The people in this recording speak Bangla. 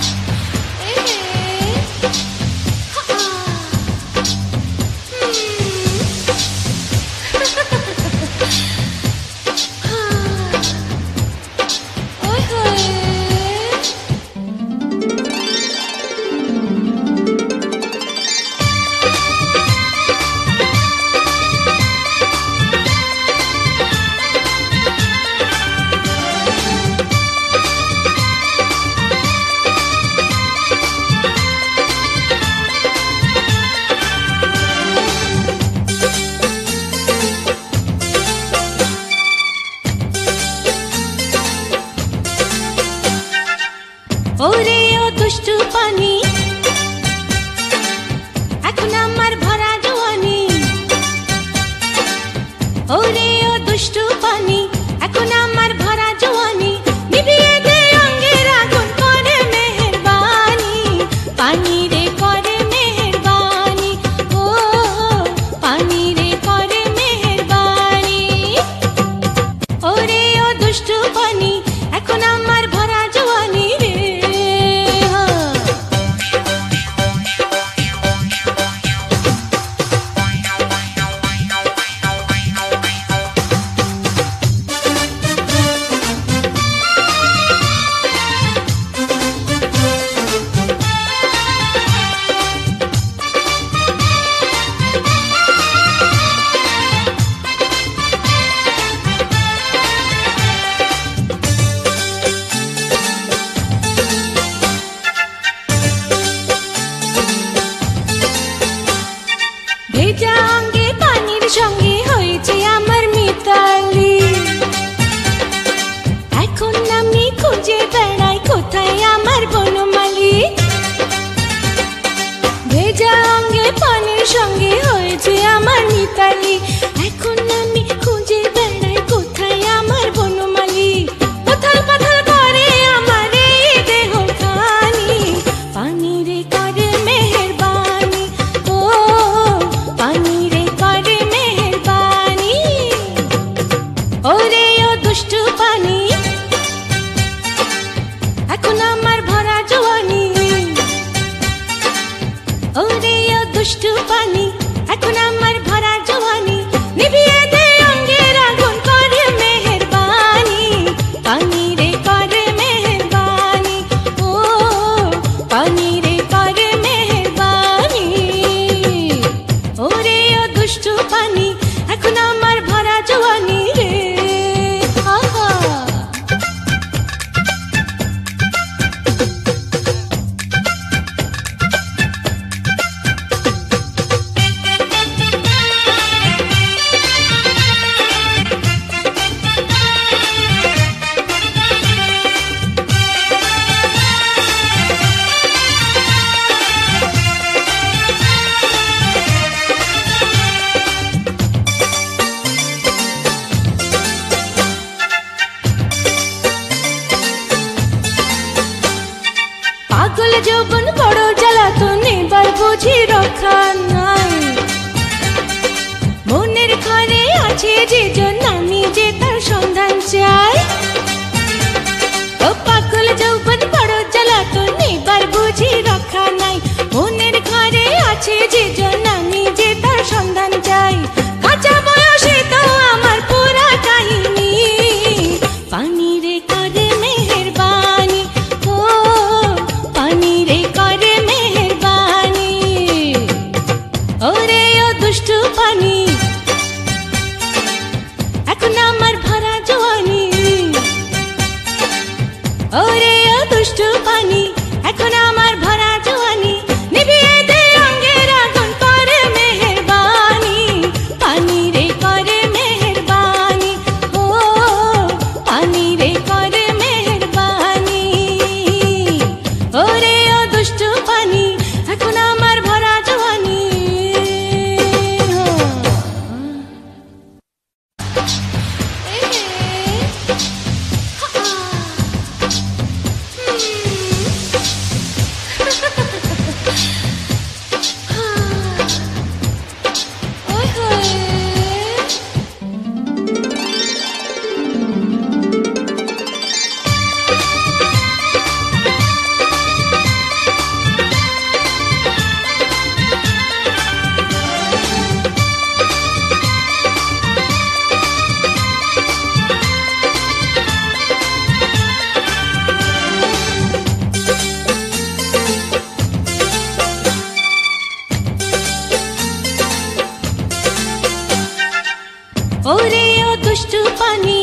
ওরে ওরে দুষ্টু এখন আমার ভরা পানি রে মিতালি এখন আমি খুঁজে বেড়াই কোথায় আমার বনমালি? কোথাল পাথাল করে আমার এই দেহ খানি। পানি রে করে মেহরবানি। ও পানি রে করে মেহেরবানি। ওরে ও দুষ্টু পানি যৌবন বড় জ্বালাতন এবার বুঝি রক্ষা নাই। মনের ঘরে আছে যে জন্য আমি যে তার সন্ধান চাই। ও পাগল যৌবন বড় জ্বালাতন এবার বুঝি রক্ষা নাই। মনের ঘরে আছে যে ওরে ও দুষ্টু পানি